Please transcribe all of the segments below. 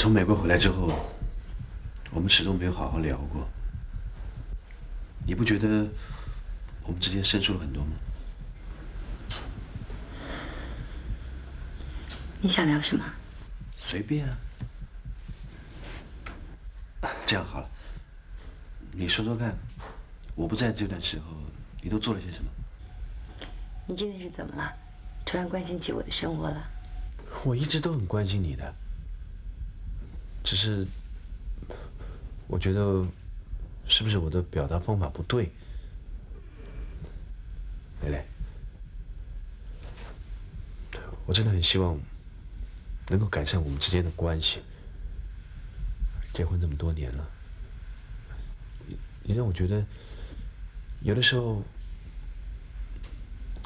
从美国回来之后，我们始终没有好好聊过。你不觉得我们之间生疏了很多吗？你想聊什么？随便啊。这样好了，你说说看，我不在这段时候，你都做了些什么？你今天是怎么了？突然关心起我的生活了？我一直都很关心你的，只是我觉得是不是我的表达方法不对？蕾蕾，我真的很希望能够改善我们之间的关系。结婚这么多年了，你让我觉得有的时候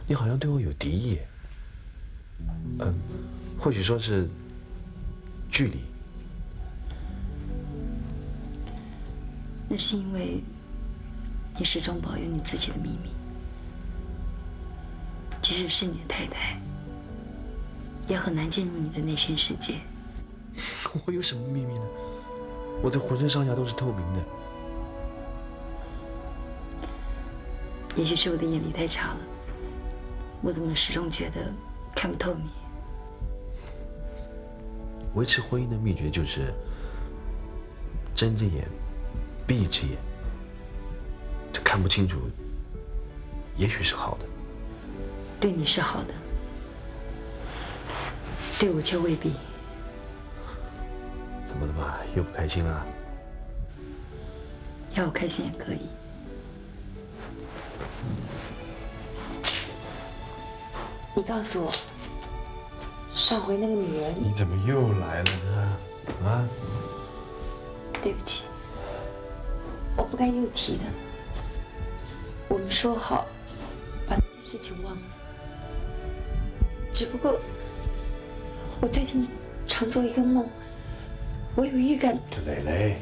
你好像对我有敌意。嗯，或许说是距离。那是因为你始终保有你自己的秘密，即使是你的太太，也很难进入你的内心世界。我有什么秘密呢？我的浑身上下都是透明的。也许是我的眼力太差了，我怎么始终觉得看不透你？维持婚姻的秘诀就是睁着眼闭一只眼。这看不清楚，也许是好的。对你是好的，对我却未必。怎么了嘛？又不开心了？要我开心也可以。你告诉我，上回那个女人，你怎么又来了呢？啊？对不起，我不该又提的。我们说好把那件事情忘了，只不过我最近常做一个梦，我有预感，蕾蕾，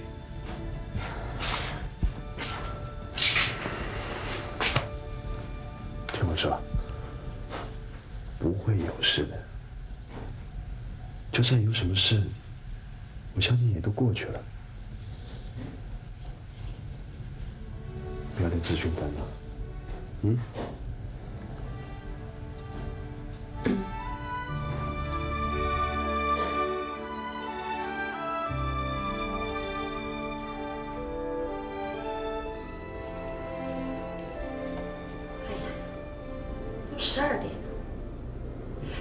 听我说，不会有事的。就算有什么事，我相信也都过去了。不要再自寻烦恼。嗯？都十二点了，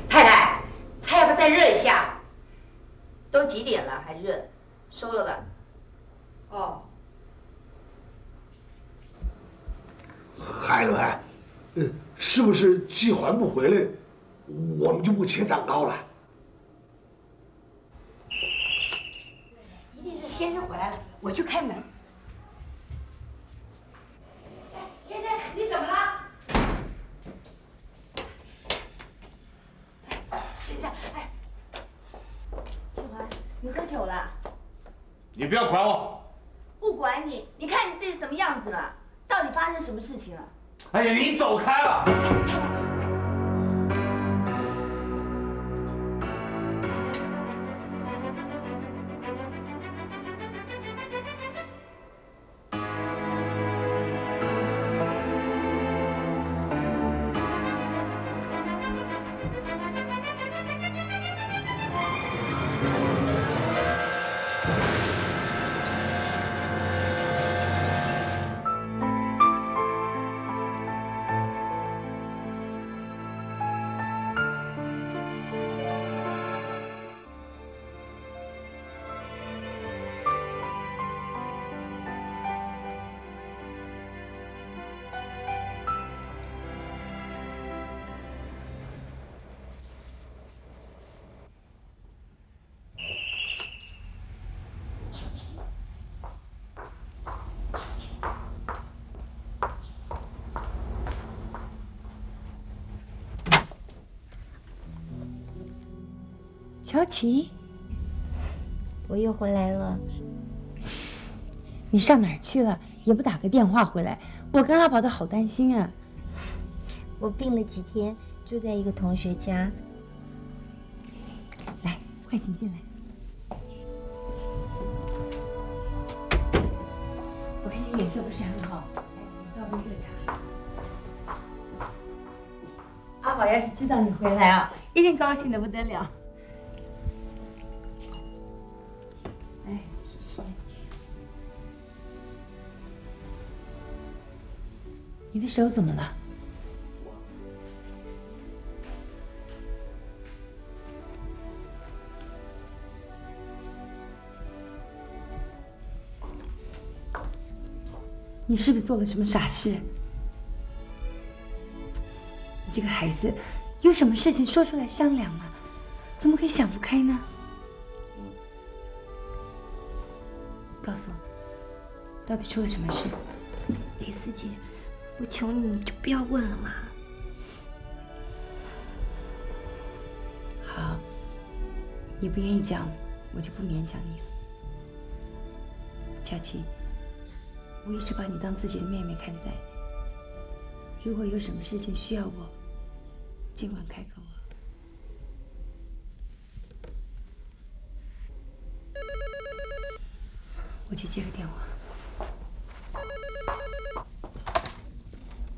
太太，菜要不再热一下？都几点了还热？收了吧。哦，海伦，呃，是不是季还不回来，我们就不切蛋糕了？一定是先生回来了，我去开门。先生，你怎么了？先生，哎，秋华，你喝酒了？你不要管我。不管你，你看你自己什么样子了？到底发生什么事情了？哎呀，你走开了。乔琪，我又回来了。你上哪儿去了？也不打个电话回来，我跟阿宝都好担心啊。我病了几天，住在一个同学家。来，快请进来。我看你脸色不是很好，来，我倒杯热茶。阿宝要是知道你回来啊，一定高兴的不得了。你的手怎么了？你是不是做了什么傻事？你这个孩子，有什么事情说出来商量嘛？怎么可以想不开呢？告诉我，到底出了什么事？蕾丝姐，我求你，你就不要问了嘛。好，你不愿意讲，我就不勉强你了。佳琪，我一直把你当自己的妹妹看待。如果有什么事情需要我，尽管开口啊。我去接个电话。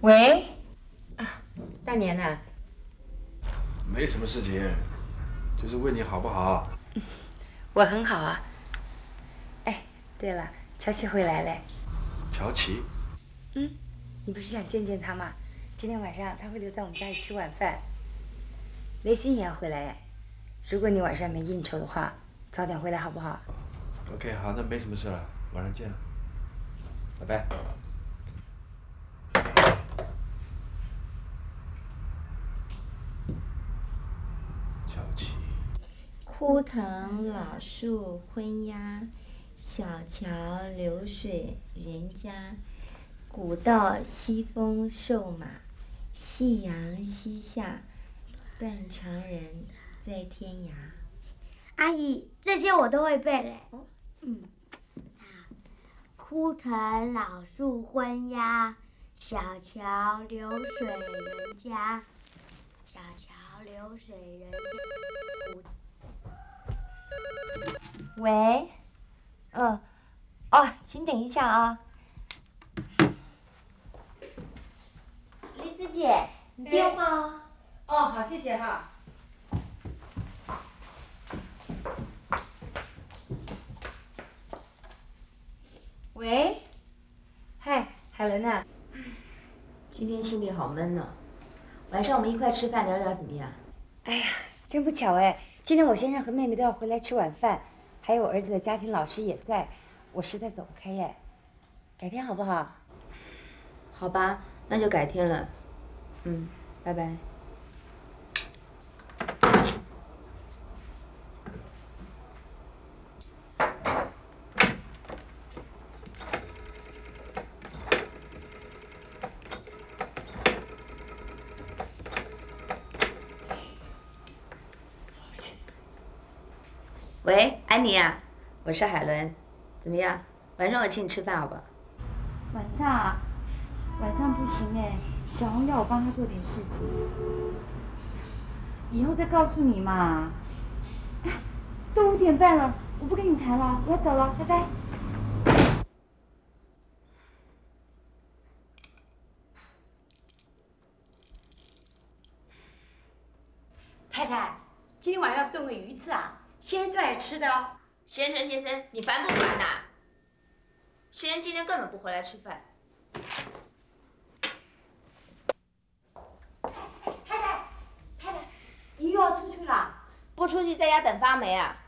喂，啊，大年呐、没什么事情，就是问你好不好。我很好啊。哎，对了，乔琪回来嘞。乔琪，嗯，你不是想见见他吗？今天晚上他会留在我们家里吃晚饭。雷欣也要回来哎。如果你晚上没应酬的话，早点回来好不好？OK，好，那没什么事了，晚上见了，拜拜。乔琪，枯藤老树昏鸦，小桥流水人家。古道西风瘦马，夕阳西下，断肠人在天涯。阿姨，这些我都会背嘞。嗯，啊，枯藤老树昏鸦，小桥流水人家。小桥流水人家。喂，嗯，哦，请等一下啊。丽丝姐，你电话哦。哦，好，谢谢哈。喂，嗨，海伦呐、今天心里好闷呢，晚上我们一块吃饭聊聊怎么样？哎呀，真不巧哎，今天我先生和妹妹都要回来吃晚饭，还有我儿子的家庭老师也在，我实在走不开耶。改天好不好？好吧，那就改天了。嗯，拜拜。喂，安妮啊，我是海伦，怎么样？晚上我请你吃饭好不好？晚上啊，晚上不行哎，小红要我帮她做点事情，以后再告诉你嘛。哎，都五点半了，我不跟你谈了，我要走了，拜拜。太太，今天晚上要炖个鱼翅啊，先生最爱吃的哦。先生先生，你烦不烦呐、先生今天根本不回来吃饭。太太，太太，你又要出去了？不出去在家等发霉啊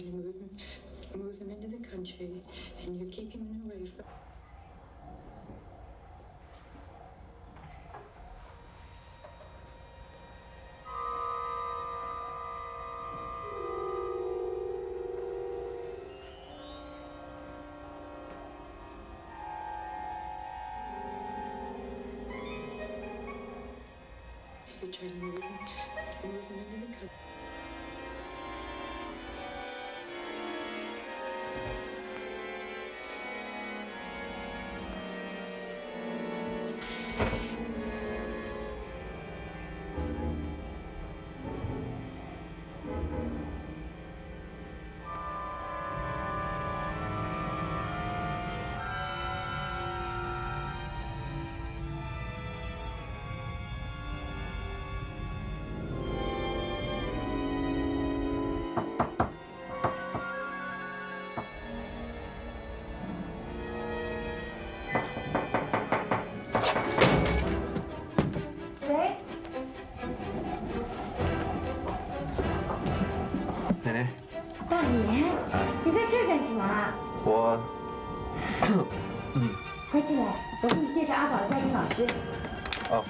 ？trying to move him, move him into the country, and you're keeping him away from. You're trying to move 阿宝的家庭老师。哦，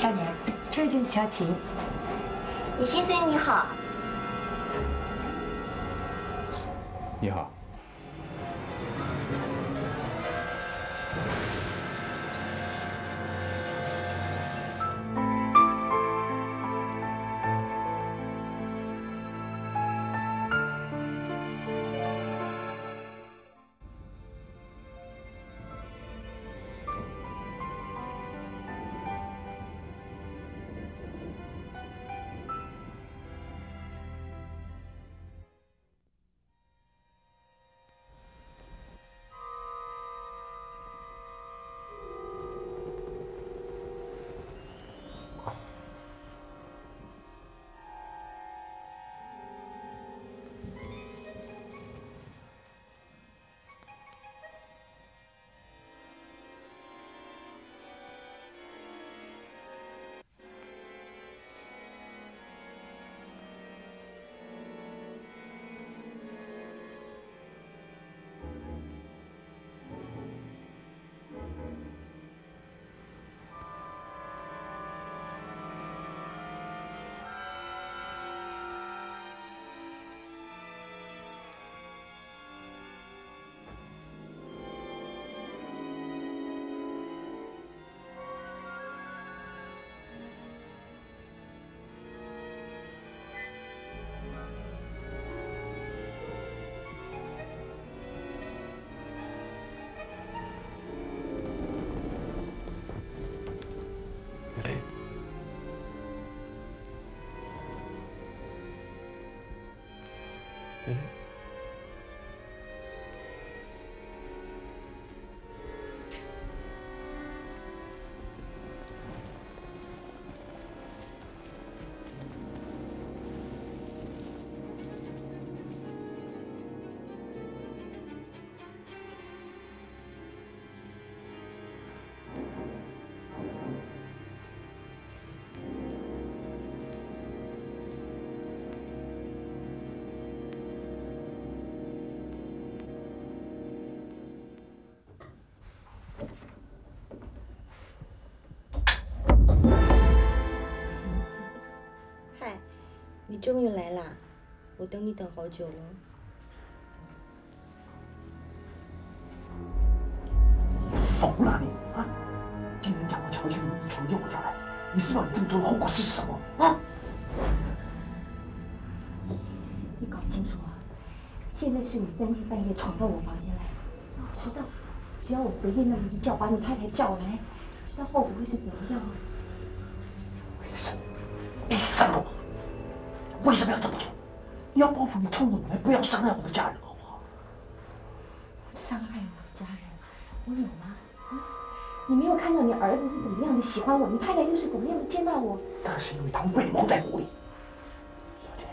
大年，这就是乔琴。李先生你好，你好。你终于来啦！我等你等好久了。疯了你啊！今天将我乔建明闯进我家来，你知道你这么做的后果是什么啊？你搞清楚啊！现在是你三更半夜闯到我房间来，要知道，只要我随便那么一叫，把你太太叫来，知道后果会是怎么样吗？为什么？为什么？为什么要这么做？你要报复，你冲着我来，不要伤害我的家人，好不好？伤害我的家人，我有吗？啊，你没有看到你儿子是怎么样的喜欢我，你太太又是怎么样的接纳我？那是因为他们被你蒙在鼓里。小姐，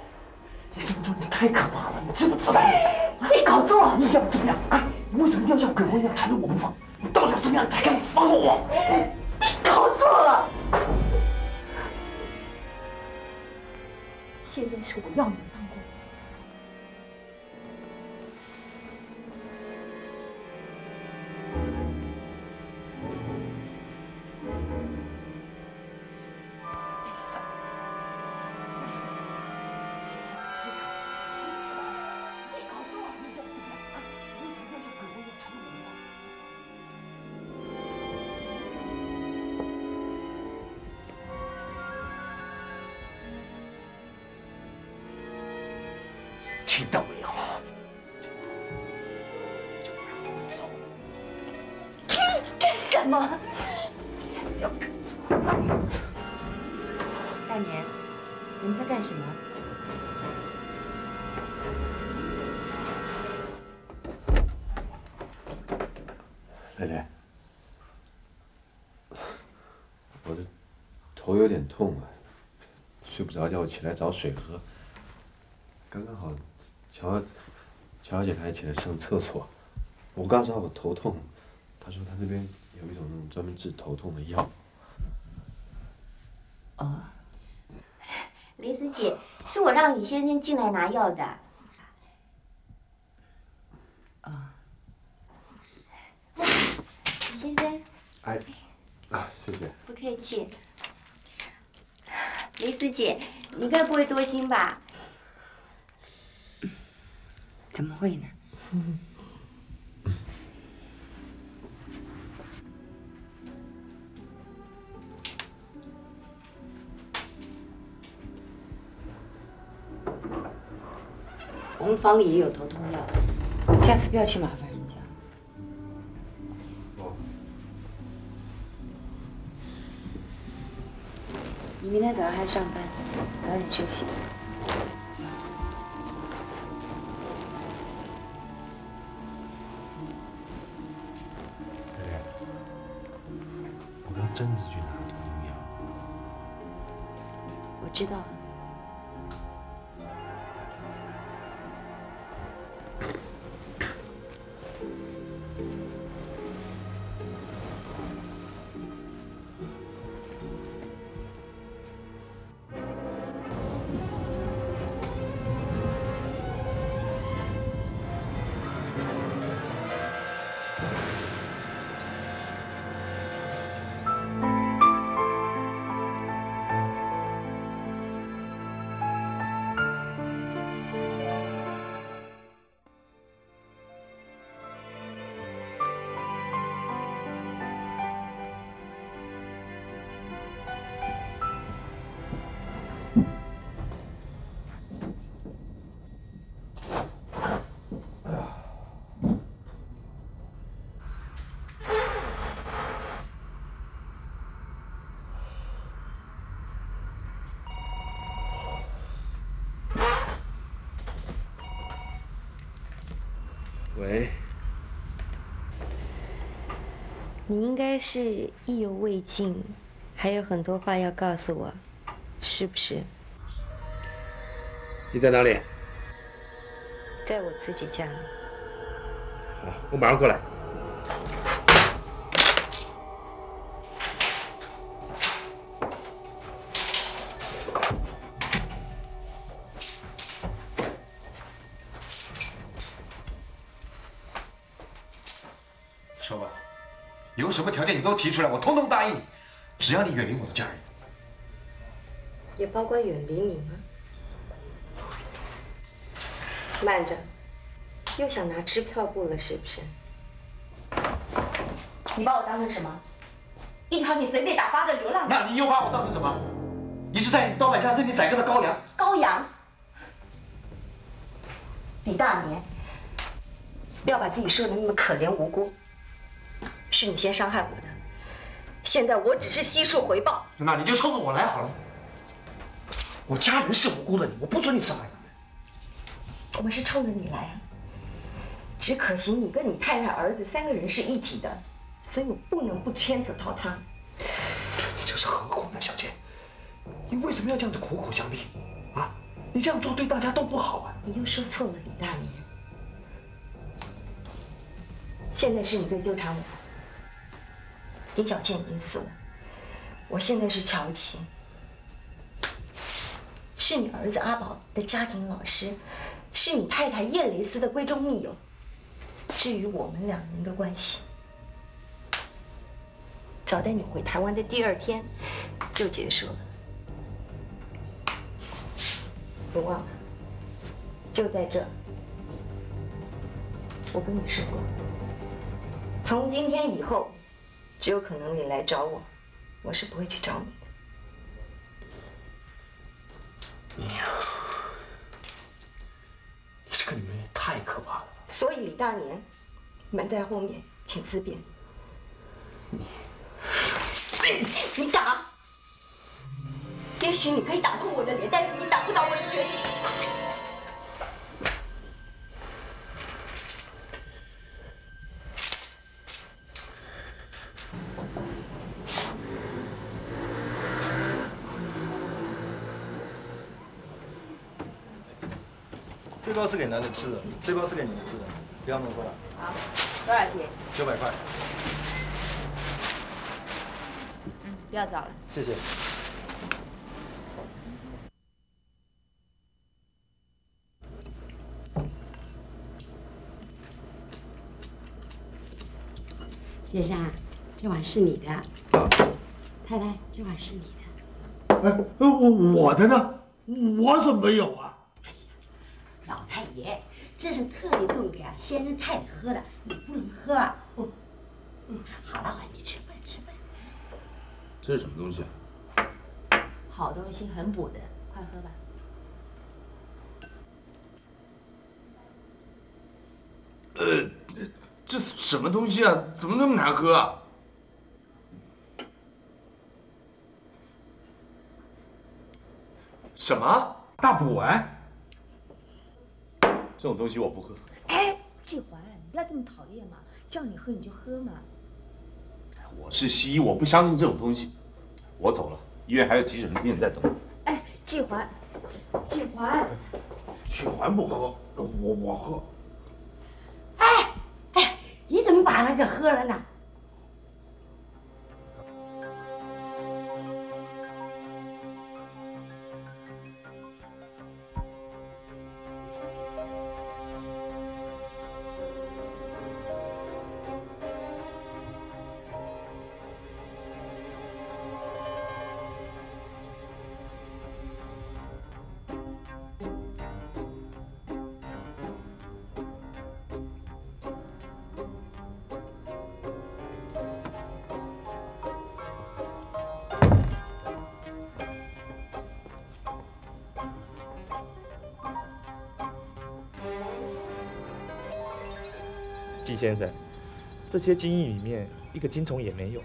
你这么做你太可怕了，你知不知道？你搞错了！你要怎么样？啊？你为什么要像鬼魂一样缠着我不放？你到底要怎么样才肯放过我？你搞错了！现在是我要你大年，你们在干什么？蕾蕾，我的头有点痛啊，睡不着觉，我起来找水喝。刚刚好，乔乔小姐她也起来上厕所，我告诉她我头痛，她说她那边有一种那种专门治头痛的药。哦，雷子姐，是我让李先生进来拿药的。啊，李先生，哎，啊，谢谢。不客气。雷子姐，你该不会多心吧？怎么会呢？我 们房里也有头痛药，下次不要去麻烦人家。你明天早上还要上班，早点休息。我刚真的是去拿了头痛药。我知道。喂，你应该是意犹未尽，还有很多话要告诉我，是不是？你在哪里？在我自己家里。好，我马上过来。都提出来，我通通答应你，只要你远离我的家人。也包括远离你吗？慢着，又想拿支票布了是不是？你把我当成什么？一条你随便打发的流浪那你又把我当成什么？一直在刀板下任你宰割的羔羊。羔羊？李大年，不要把自己说的那么可怜无辜。是你先伤害我的，现在我只是悉数回报。那你就冲着我来好了。我家人是无辜的，我不准你伤害他们。我是冲着你来啊，只可惜你跟你太太、儿子三个人是一体的，所以我不能不牵扯到他。你这是何苦呢，小倩？你为什么要这样子苦苦相逼？啊，你这样做对大家都不好啊！你又说错了，李大明。现在是你在纠缠我。李小倩已经死了，我现在是乔琪，是你儿子阿宝的家庭老师，是你太太叶蕾丝的闺中密友。至于我们两人的关系，早在你回台湾的第二天就结束了。别忘了？就在这，我跟你说过，从今天以后。只有可能你来找我，我是不会去找你的。你呀，你这个女人也太可怕了。所以李大年，门在后面，请自便。你，你打，也许你可以打痛我的脸，但是你打不倒我的决这包是给男的吃的，这包是给女的吃的，不要弄错了。好，多少钱？九百块。嗯，不要找了。谢谢。先生，这碗是你的。太太，这碗是你的。哎，我我的呢？我怎么没有啊？这是特意炖给啊先生太太喝的，你不能喝啊！哦，嗯，好了，好了，你吃饭吃饭。这是什么东西啊？好东西，很补的，快喝吧。呃，这是什么东西啊？怎么那么难喝啊？什么大补丸？这种东西我不喝。哎，季环，你不要这么讨厌嘛！叫你喝你就喝嘛。我是西医，我不相信这种东西。我走了，医院还有急诊的病人在等。哎，季环，季环，季环不喝，我我喝。哎哎，你怎么把那个喝了呢？先生，这些精翼里面一个精虫也没有。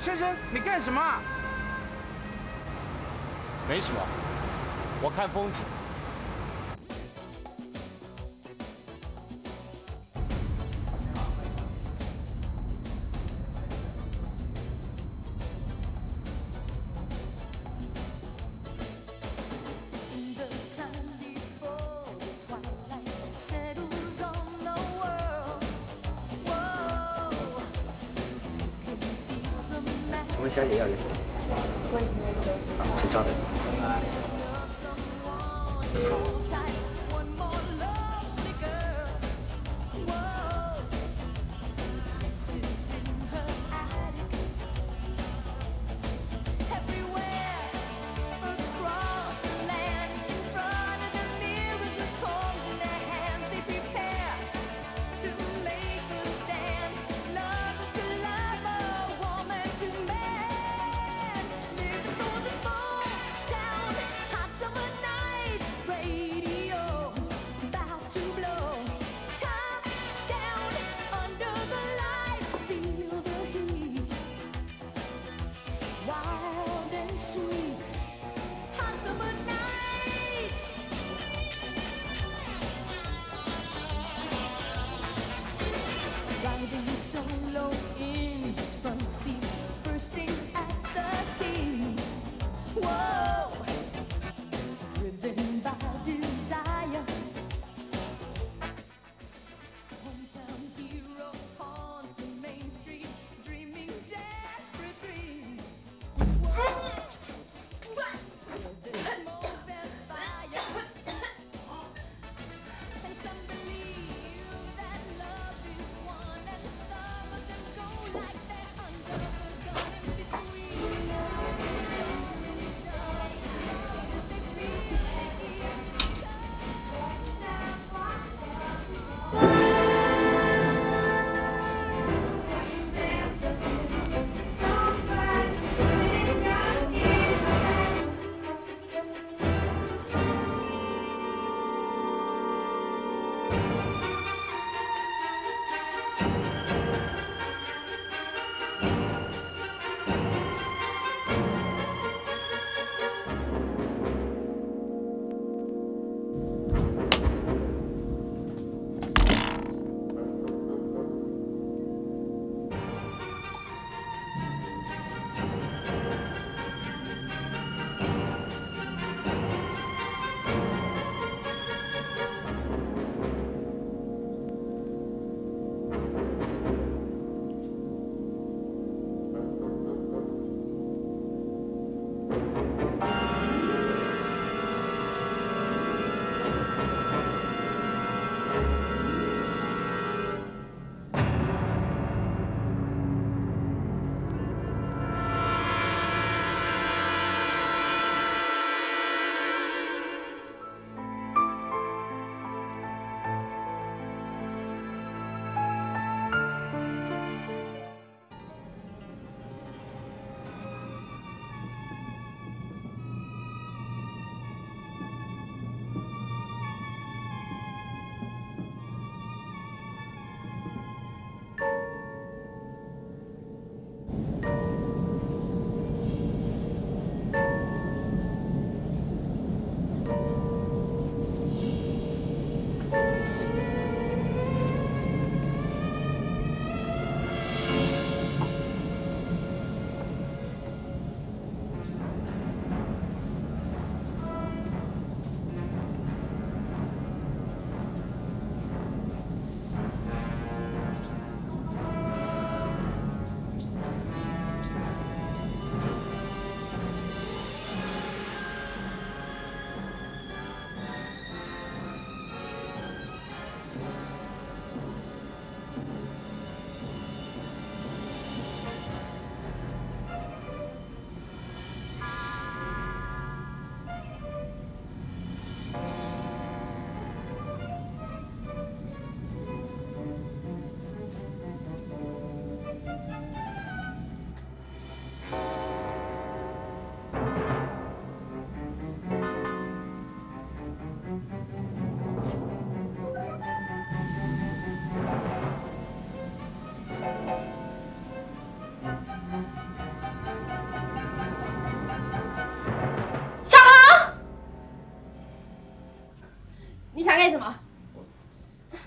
先生，你干什么？没什么，我看风景。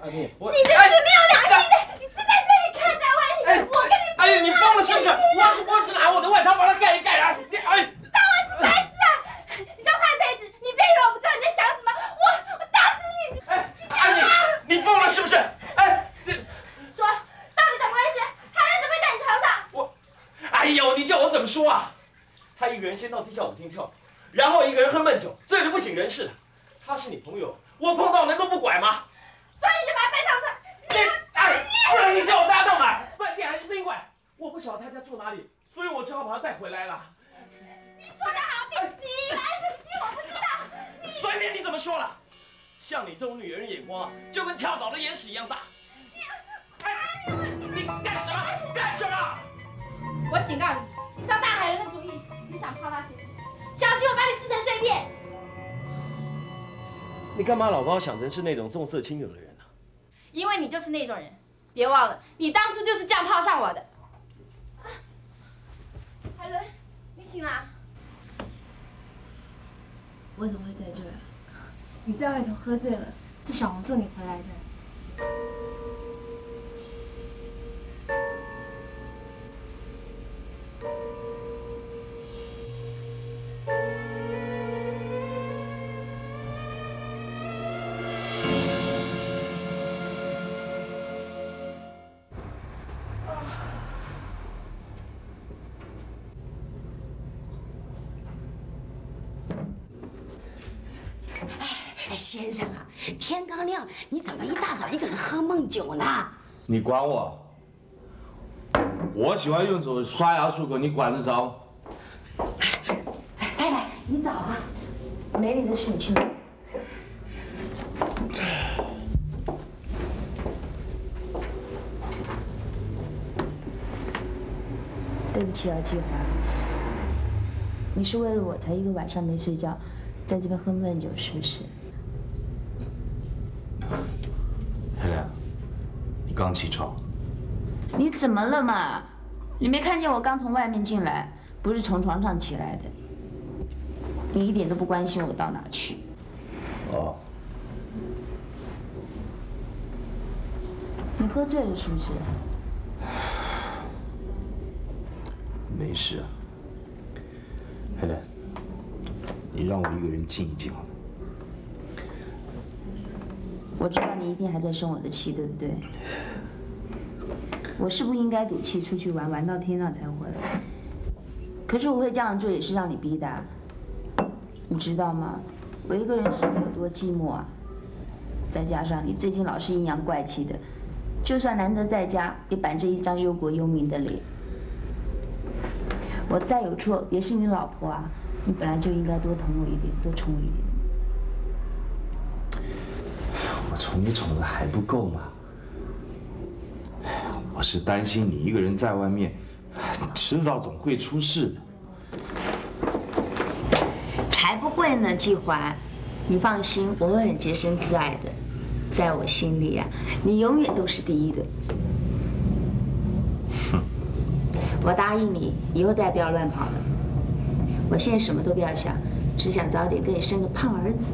你这是没有良心的你是在这里看的外面我跟你哎呀你疯了是不是我要是我是拿我的外套把它盖一盖啊你哎当我是白痴啊你当坏妃子你别以为我不知道你在想什么？我我打死你你哎你干什你疯了是不是？哎这说到底怎么回事？还能怎么会在你床上？我哎呦你叫我怎么说啊？他一个人先到地下舞厅跳然后一个人喝闷酒醉得不省人事他是你朋友我碰到能够不管吗？所以你叫我搭档嘛？饭店还是宾馆？我不晓得他家住哪里，所以我只好把他带回来了。你说的好，你你来什么心我不知道。随便你怎么说了，像你这种女人眼光啊，就跟跳蚤的眼屎一样大。哎，你干什么？干什么？我警告你，你上大海人的主意，你想泡他死死，小心我把你撕成碎片。你干嘛老把我想成是那种重色轻友的人啊？因为你就是那种人，别忘了，你当初就是这样泡上我的。啊海伦，你醒啦？我怎么会在这儿啊？你在外头喝醉了，是小红送你回来的。先生啊，天刚亮，你怎么一大早一个人喝闷酒呢？你管我？我喜欢用手刷牙漱口，你管得着？太太，你早啊。没你的事，你去忙。对不起啊，季华，你是为了我才一个晚上没睡觉，在这边喝闷酒是不是？黑亮，你刚起床，你怎么了嘛？你没看见我刚从外面进来，不是从床上起来的。你一点都不关心我到哪去。哦，你喝醉了是不是？没事啊。黑亮，你让我一个人静一静。我知道你一定还在生我的气，对不对？我是不应该赌气出去玩，玩到天亮才回来。可是我会这样做，也是让你逼的。你知道吗？我一个人心里有多寂寞啊！再加上你最近老是阴阳怪气的，就算难得在家，也板着一张忧国忧民的脸。我再有错，也是你老婆啊，你本来就应该多疼我一点，多宠我一点。我宠你宠的还不够吗？我是担心你一个人在外面，迟早总会出事的。才不会呢，季华，你放心，我会很洁身自爱的。在我心里啊，你永远都是第一的。我答应你，以后再不要乱跑了。我现在什么都不要想，只想早点跟你生个胖儿子。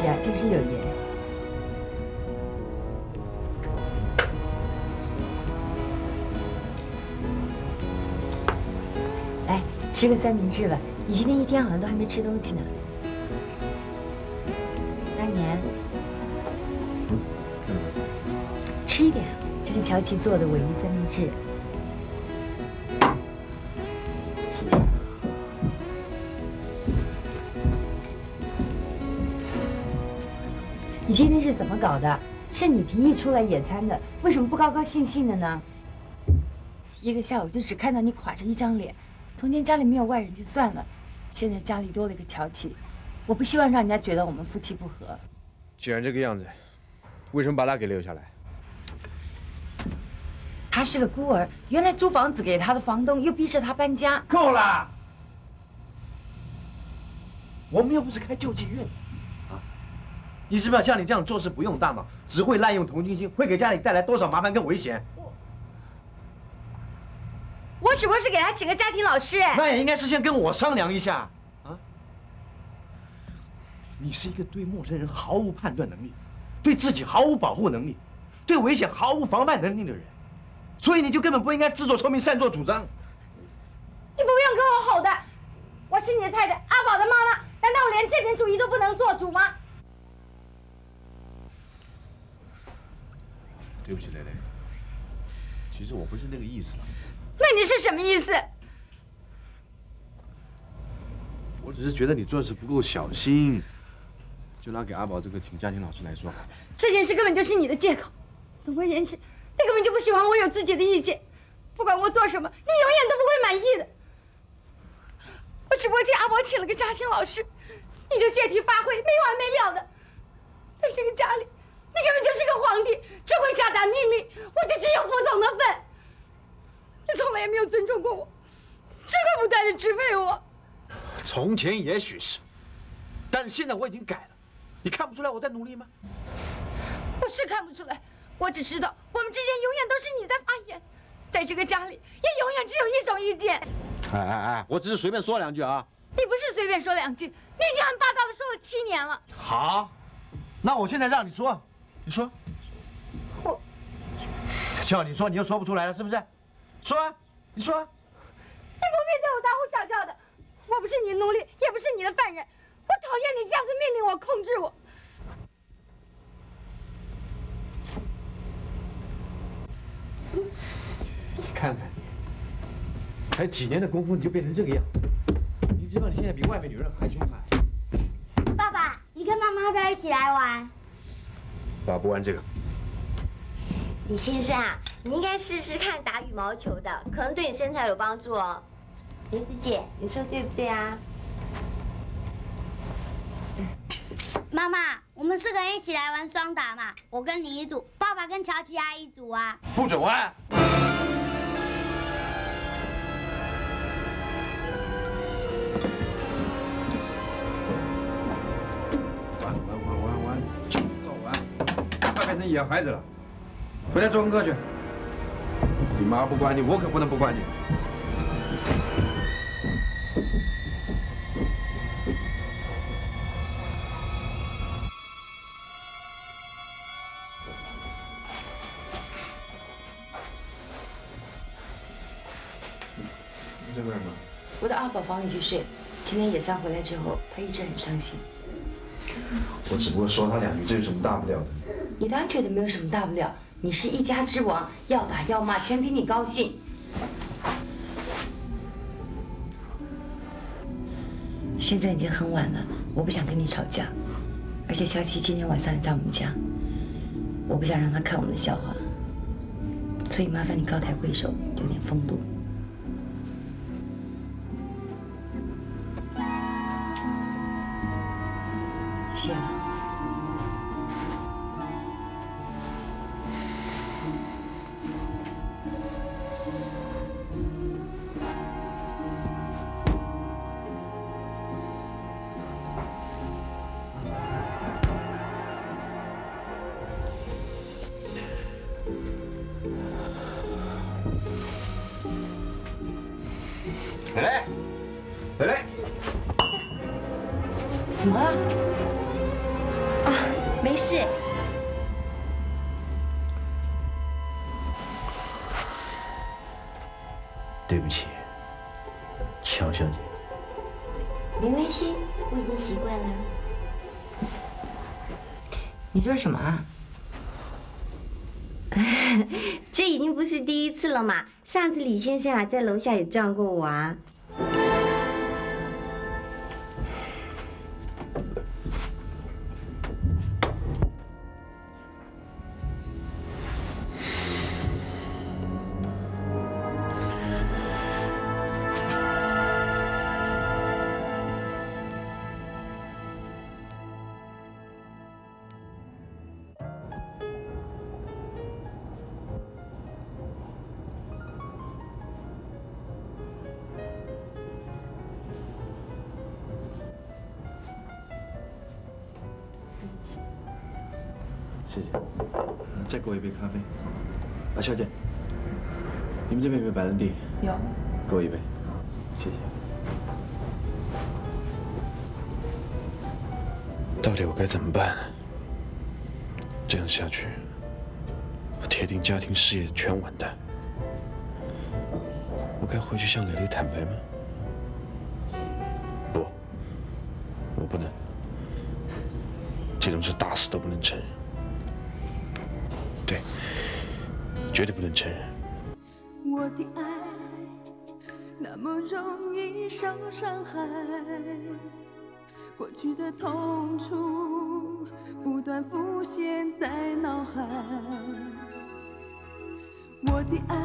啊，就是有缘。来吃个三明治吧，你今天一天好像都还没吃东西呢。大年，吃一点，这是乔琪做的鲔鱼三明治。你今天是怎么搞的？是你提议出来野餐的，为什么不高高兴兴的呢？一个下午就只看到你垮着一张脸。从前家里没有外人就算了，现在家里多了一个乔琪，我不希望让人家觉得我们夫妻不和。既然这个样子，为什么把他给留下来？他是个孤儿，原来租房子给他的房东又逼着他搬家。够了！我们又不是开救济院，啊！你知不知道像你这样做事不用大脑，只会滥用同情心，会给家里带来多少麻烦跟危险？我只不过是给他请个家庭老师。哎，那也应该事先跟我商量一下啊。你是一个对陌生人毫无判断能力，对自己毫无保护能力，对危险毫无防范能力的人，所以你就根本不应该自作聪明、擅作主张。你不用跟我吼的，我是你的太太，阿宝的妈妈，难道我连这点主意都不能做主吗？对不起，蕾蕾，其实我不是那个意思。那你是什么意思？我只是觉得你做事不够小心。就拿给阿宝这个请家庭老师来说，这件事根本就是你的借口。总而言之，你根本就不喜欢我有自己的意见，不管我做什么，你永远都不会满意的。我只不过替阿宝请了个家庭老师，你就借题发挥，没完没了的。在这个家里，你根本就是个皇帝，只会下达命令，我就只有服从的份。你从来也没有尊重过我，只会不断的支配我。从前也许是，但是现在我已经改了。你看不出来我在努力吗？我是看不出来，我只知道我们之间永远都是你在发言，在这个家里也永远只有一种意见。哎哎哎，我只是随便说两句啊。你不是随便说两句，你已经很霸道的说了七年了。好，那我现在让你说，你说。我叫你说你又说不出来了，是不是？说啊，你说。你不必对我大呼小叫的，我不是你的奴隶，也不是你的犯人。我讨厌你这样子命令我、控制我。你看看你，才几年的功夫你就变成这个样，你知道你现在比外面女人还凶悍。爸爸，你跟妈妈要不要一起来玩？爸不玩这个。李先生啊，你应该试试看打羽毛球的，可能对你身材有帮助哦。林思姐，你说对不对啊？妈妈，我们四个人一起来玩双打嘛，我跟你一组，爸爸跟乔琪阿姨一组啊。不准！玩成野孩子了。回来做功课去。你妈不管你，我可不能不管你。这个人吗？我到阿宝房里去睡。今天野三回来之后，他一直很伤心。我只不过说他两句，这有什么大不了的？你当然觉得没有什么大不了。你是一家之王，要打要骂，全凭你高兴。现在已经很晚了，我不想跟你吵架，而且小琪今天晚上也在我们家，我不想让他看我们的笑话，所以麻烦你高抬贵手，有点风度。什么啊？这已经不是第一次了嘛。上次李先生啊，在楼下也撞过我啊。我一杯咖啡。啊，小姐，你们这边有没有白兰地？有。给我一杯。谢谢。到底我该怎么办？这样下去，我铁定家庭事业全完蛋。我该回去向蕾蕾坦白吗？不，我不能。这种事打死都不能承认。绝对不能承认。我的爱那么容易受伤害，过去的痛楚不断浮现在脑海。我的爱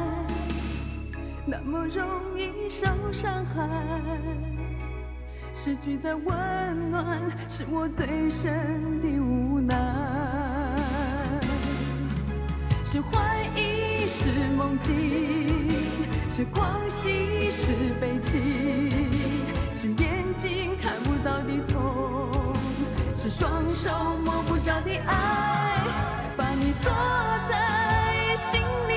那么容易受伤害，失去的温暖是我最深的无奈。是怀疑，是梦境是狂喜是悲情是眼睛看不到的痛是双手摸不着的爱把你锁在心。